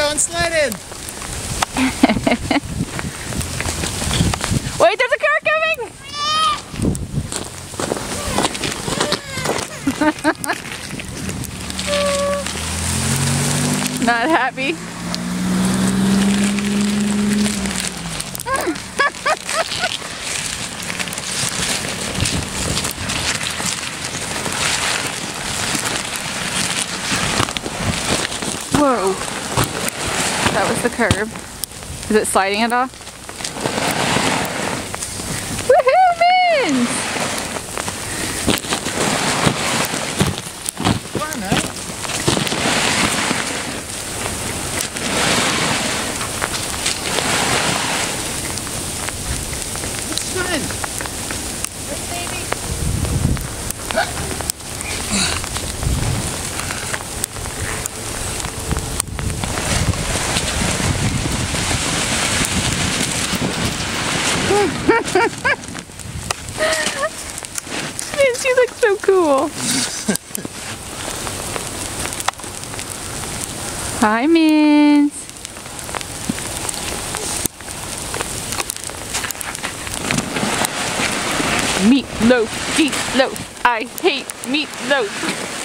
going sledding. Wait, there's a car coming! Not happy. Whoa. That was the curb. Is it sliding at all? Minz, you look so cool. Hi, Minz. Meatloaf, eat loaf. I hate meatloaf.